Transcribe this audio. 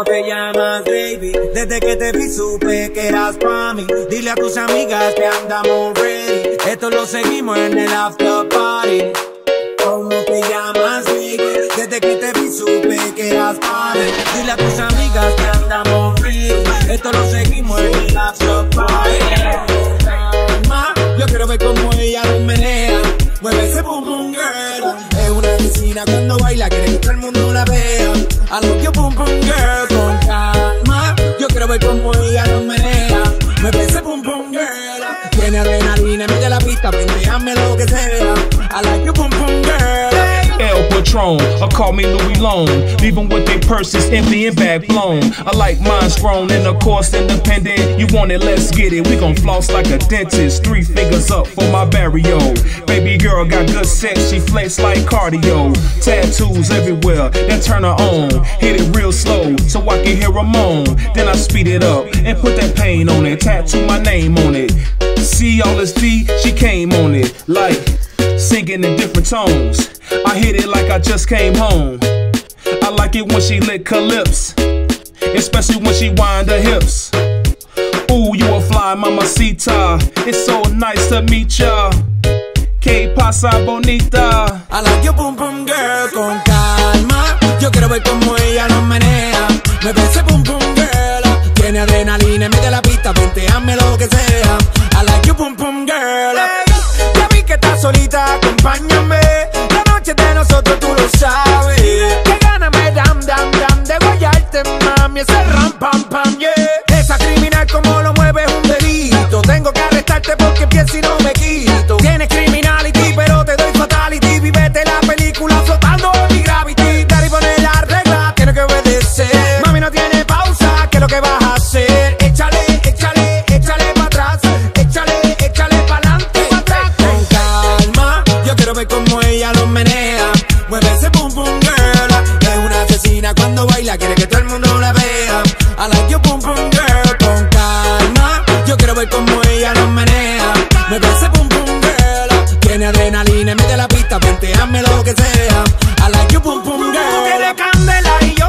¿Cómo te llamas, baby? Desde que te vi supe que eras pa' mí. Dile a tus amigas que andamos ready. Esto lo seguimos en el after party. ¿Cómo te llamas, baby? Desde que te vi supe que eras pa' mí. Dile a tus amigas que andamos ready. Esto lo seguimos en el after party. Calma, Yo quiero ver cómo ella lo menea. Mueve ese boom girl. Es una vecina cuando baila, que lo menea. Mueve ese boom boom girl. Tiene adrenalina, mete la pista, pendeame lo que sea. You boom boom girl. El Patron, or call me Louis Long. Leaving with their purses empty and back blown. I like mine grown and of course independent. You want it, let's get it. We gon' floss like a dentist. Three fingers up for my barrio. Baby girl got good sex, she flex like cardio. Tattoos everywhere that turn her on. Hit it real slow so I can hear her moan. Then I speed it up and put that pain on it. Tattoo my name on it. See all this D, she came on it. Like singing in different tones. I hit it like I just came home. I like it when she lick her lips, especially when she wind her hips. Ooh, you a fly mamacita. It's so nice to meet ya. Que pasa bonita. I like you boom boom girl con calma. Yo quiero ver cómo ella menea. Me ese boom boom girl. Tiene adrenalina, mete la noche de nosotros tú lo sabes. Que gana me dam dam dam de guayarte, mami. Ese ram pam pam, yeah. Esa criminal como lo mueve es un delito. Tengo que arrestarte porque pienso y no me pum pum girl con calma. Yo quiero ver cómo ella lo menea. Me parece pum pum girl. Tiene adrenalina, mete la pista, penteame lo que sea. I like you pum pum girl. Tú tienes candela y